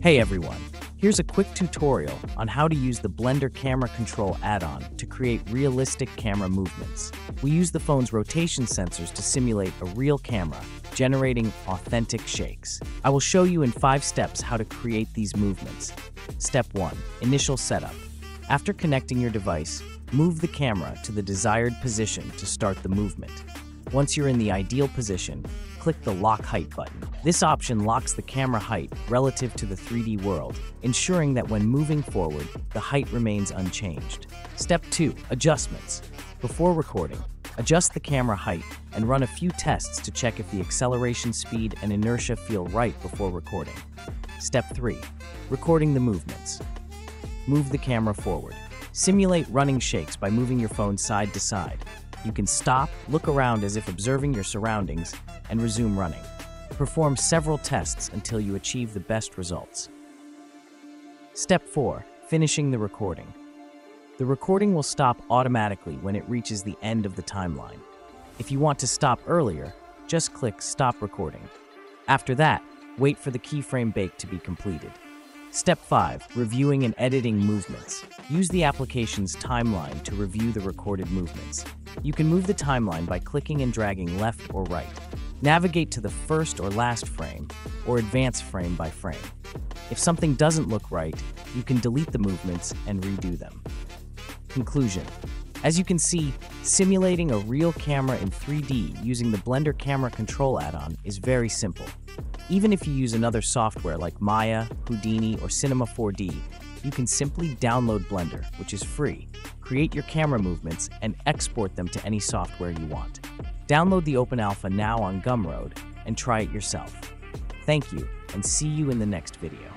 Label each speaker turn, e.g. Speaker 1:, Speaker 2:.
Speaker 1: Hey everyone, here's a quick tutorial on how to use the Blender Camera Control add-on to create realistic camera movements. We use the phone's rotation sensors to simulate a real camera, generating authentic shakes. I will show you in five steps how to create these movements. Step 1. Initial setup. After connecting your device, move the camera to the desired position to start the movement. Once you're in the ideal position, click the Lock Height button. This option locks the camera height relative to the 3D world, ensuring that when moving forward, the height remains unchanged. Step 2. Adjustments. Before recording, adjust the camera height and run a few tests to check if the acceleration speed and inertia feel right before recording. Step 3. Recording the movements. Move the camera forward. Simulate running shakes by moving your phone side to side. You can stop, look around as if observing your surroundings, and resume running. Perform several tests until you achieve the best results. Step 4. Finishing the recording. The recording will stop automatically when it reaches the end of the timeline. If you want to stop earlier, just click Stop Recording. After that, wait for the keyframe bake to be completed. Step 5. Reviewing and editing movements. Use the application's timeline to review the recorded movements. You can move the timeline by clicking and dragging left or right. Navigate to the first or last frame, or advance frame by frame. If something doesn't look right, you can delete the movements and redo them. Conclusion. As you can see, simulating a real camera in 3D using the Blender Camera Control add-on is very simple. Even if you use another software like Maya, Houdini, or Cinema 4D, you can simply download Blender, which is free, create your camera movements, and export them to any software you want. Download the Open Alpha now on Gumroad and try it yourself. Thank you, and see you in the next video.